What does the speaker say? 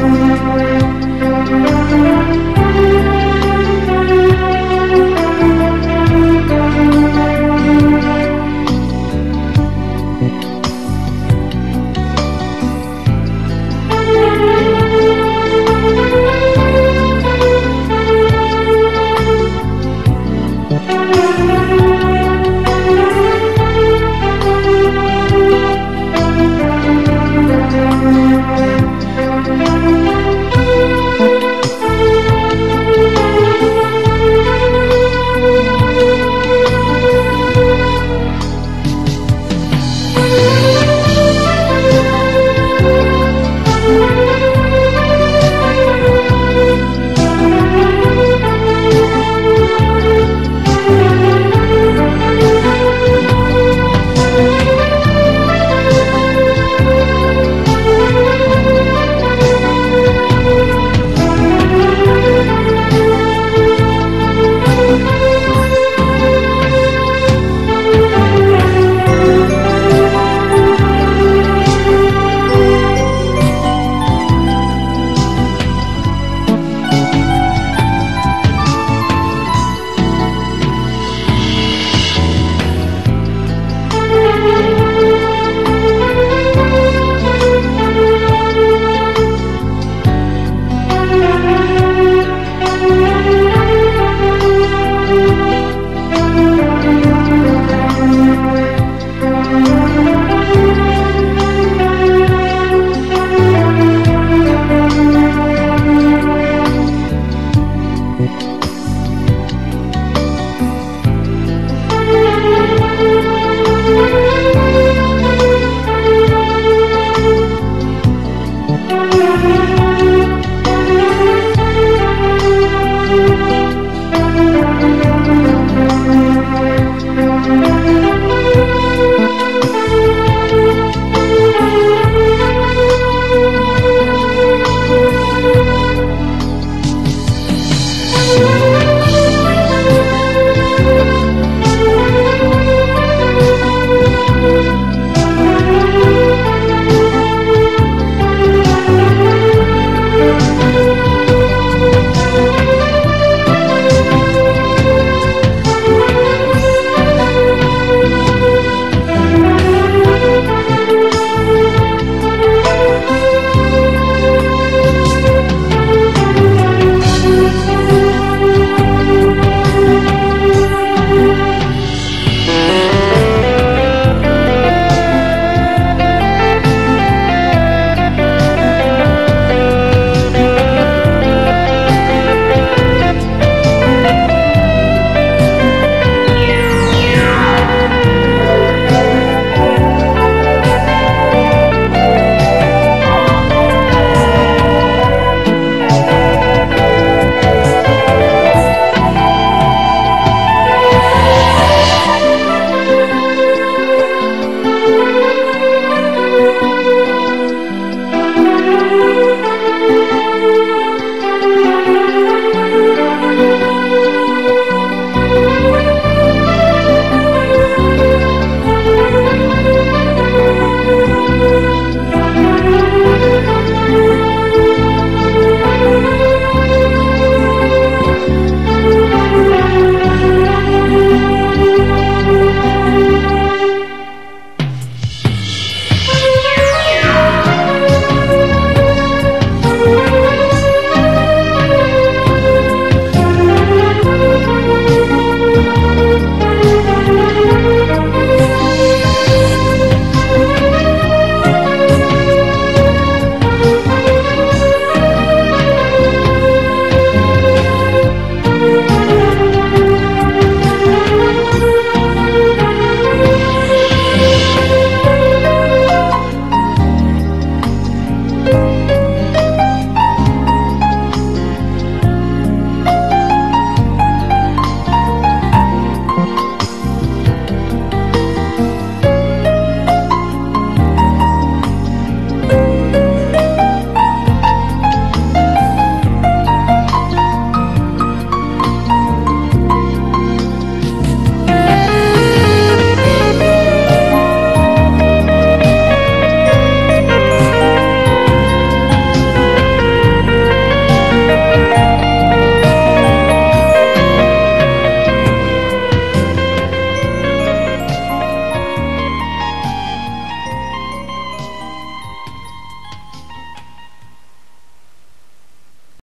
Música